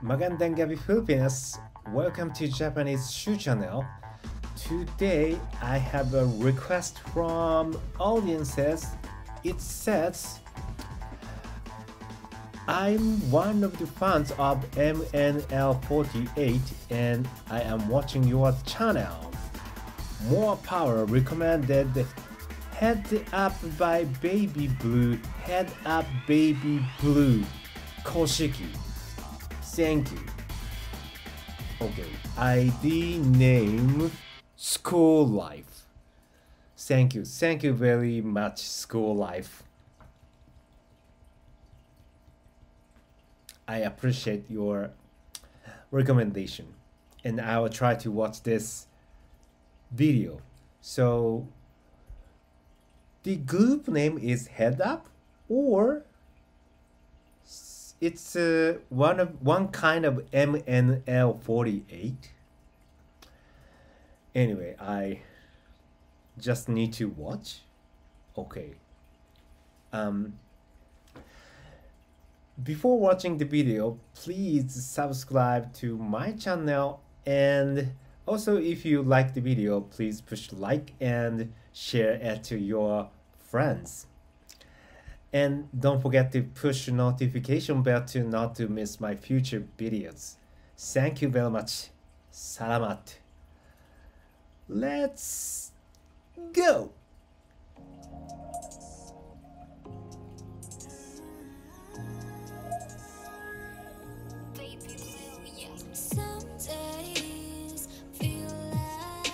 Magandang Gabi Filipinas. Welcome to Japanese Shu Channel. Today I have a request from audiences. It says I'm one of the fans of MNL48 and I am watching your channel. More Power recommended Head Up by Baby Blue. Head Up Baby Blue. Koshiki. Thank you. Okay. ID name School Life. Thank you. Thank you very much, School Life. I appreciate your recommendation and I will try to watch this video. So the group name is Head Up or it's uh, one of one kind of MNL48. Anyway, I just need to watch. Okay. Um before watching the video, please subscribe to my channel and also if you like the video, please push like and share it to your friends. And don't forget to push notification bell to not to miss my future videos. Thank you very much. Salamat. Let's go. Some days feel like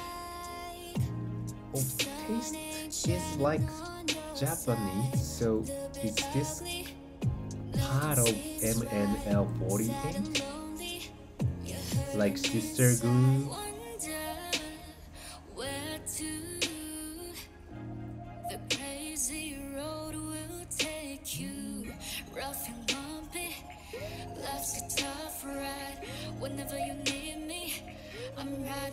Oh, taste is like Japanese, so is this part of MNL48? Like Sister bumpy. Life's a tough ride. Whenever you need me, I'm right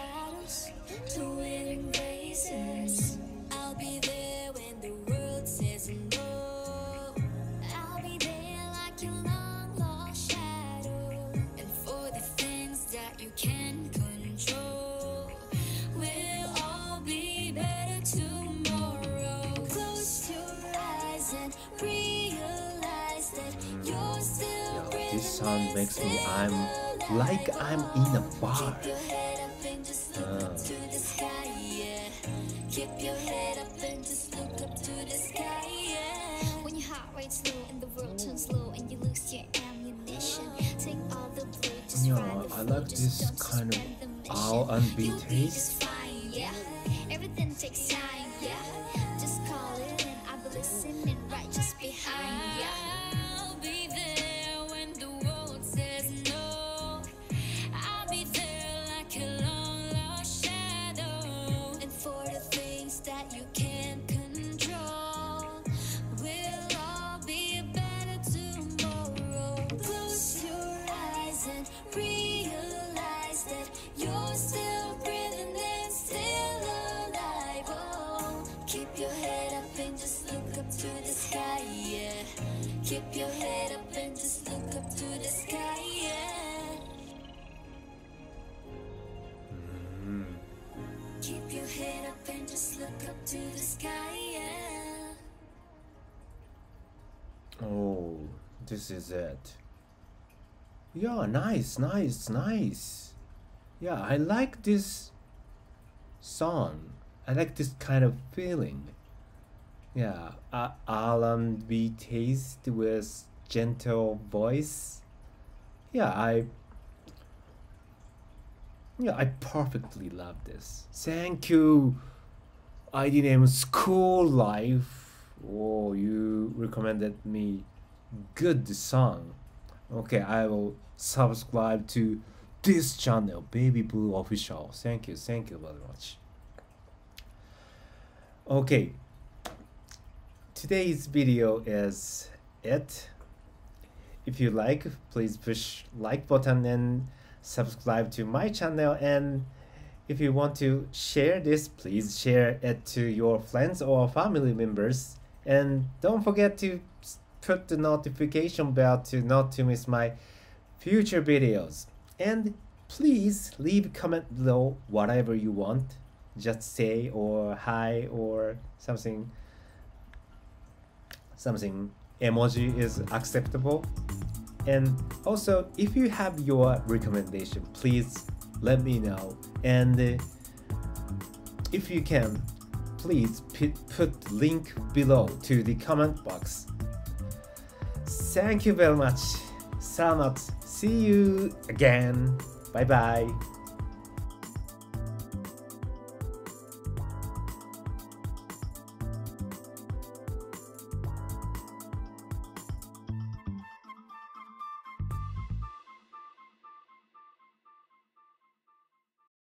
you can control, we'll all be better tomorrow. Close your eyes and realize that you're still Yeah, this song makes me I'm like I'm in a bar. I like this kind of mission. R&B taste. yeah. Everything takes time, this is it. Yeah, nice, nice, nice. Yeah, I like this song. I like this kind of feeling. Yeah, uh, R&B taste with gentle voice. Yeah, I yeah, I perfectly love this. Thank you. ID name School Life. Oh, you recommended me good song. Okay, I will subscribe to this channel, Baby Blue Official. Thank you, thank you very much. Okay, today's video is it. If you like, please push like button and subscribe to my channel and if you want to share this, please share it to your friends or family members. And don't forget to put the notification bell to not to miss my future videos. And please leave comment below whatever you want. Just say or hi or something something emoji is acceptable. And also if you have your recommendation, please let me know. And uh, if you can, please put, put link below to the comment box. Thank you very much. Salamat. See you again. Bye bye.